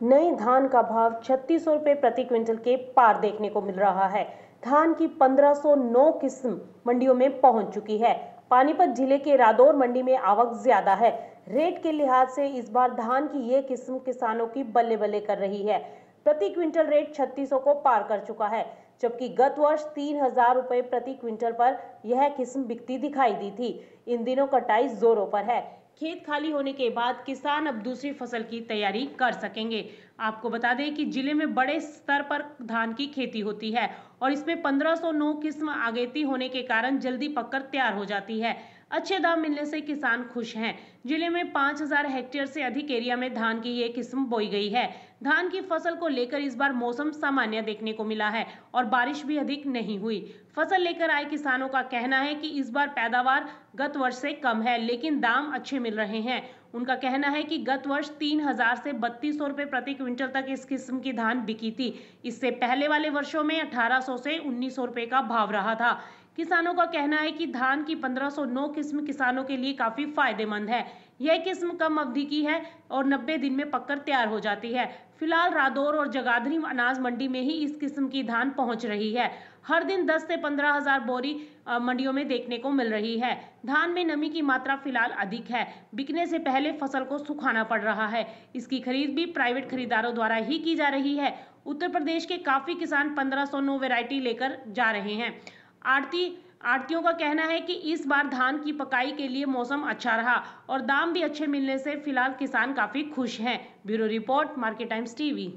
नए धान का भाव छत्तीस रुपए प्रति क्विंटल के पार देखने को मिल रहा है। धान की 1509 किस्म मंडियों में पहुँच चुकी है। पानीपत ज़िले के रादौर मंडी में आवक ज़्यादा है। रेट के लिहाज से इस बार धान की ये किस्म किसानों की बल्ले बल्ले कर रही है। प्रति क्विंटल रेट छत्तीस को पार कर चुका है, जबकि गत वर्ष तीन हज़ार रुपए प्रति क्विंटल पर यह किस्म बिकती दिखाई दी थी। इन दिनों कटाई जोरों पर है। खेत खाली होने के बाद किसान अब दूसरी फ़सल की तैयारी कर सकेंगे। आपको बता दें कि ज़िले में बड़े स्तर पर धान की खेती होती है और इसमें 1509 किस्म आगेती होने के कारण जल्दी पककर तैयार हो जाती है। अच्छे दाम मिलने से किसान खुश हैं। ज़िले में 5000 हेक्टेयर से अधिक एरिया में धान की ये किस्म बोई गई है। धान की फ़सल को लेकर इस बार मौसम सामान्य देखने को मिला है और बारिश भी अधिक नहीं हुई। फ़सल लेकर आए किसानों का कहना है कि इस बार पैदावार गत वर्ष से कम है, लेकिन दाम अच्छे मिल रहे हैं। उनका कहना है कि गत वर्ष तीन हज़ार से बत्तीस सौ रुपए प्रति क्विंटल तक इस किस्म की धान बिकी थी। इससे पहले वाले वर्षों में 1800 से उन्नीस सौ रुपए का भाव रहा था। किसानों का कहना है कि धान की 1509 किस्म किसानों के लिए काफ़ी फ़ायदेमंद है। यह किस्म कम अवधि की है और 90 दिन में पककर तैयार हो जाती है। फ़िलहाल रादौर और जगाधरी अनाज मंडी में ही इस किस्म की धान पहुँच रही है। हर दिन 10 से पंद्रह हज़ार बोरी मंडियों में देखने को मिल रही है। धान में नमी की मात्रा फ़िलहाल अधिक है। बिकने से पहले फ़सल को सुखाना पड़ रहा है। इसकी खरीद भी प्राइवेट खरीदारों द्वारा ही की जा रही है। उत्तर प्रदेश के काफ़ी किसान पंद्रह सौ वेरायटी लेकर जा रहे हैं। आरती आड़तियों का कहना है कि इस बार धान की पकाई के लिए मौसम अच्छा रहा और दाम भी अच्छे मिलने से फ़िलहाल किसान काफ़ी खुश हैं। Bureau report, market times TV.